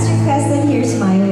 As requested, here's smiling.